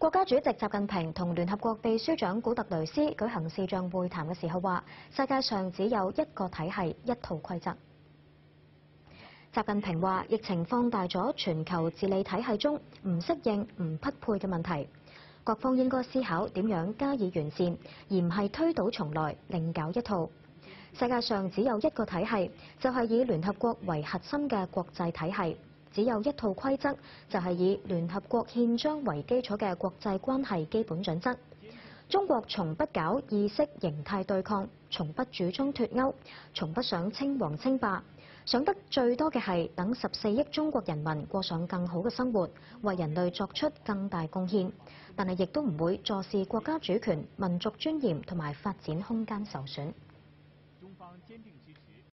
國家主席習近平同聯合國秘書長古特雷斯舉行視像會談嘅時候話：世界上只有一個體系、一套規則。習近平話：疫情放大咗全球治理體系中唔適應、唔匹配嘅問題，各方應該思考點樣加以完善，而唔係推倒重來，另搞一套。世界上只有一個體系，就係以聯合國為核心嘅國際體系；只有一套規則，就係以聯合國憲章為基礎嘅國際關係基本準則。中國從不搞意識形態對抗，從不主張脫歐，從不想稱王稱霸，想得最多嘅係等十四億中國人民過上更好嘅生活，為人類作出更大貢獻。但係亦都唔會坐視國家主權、民族尊嚴同埋發展空間受損。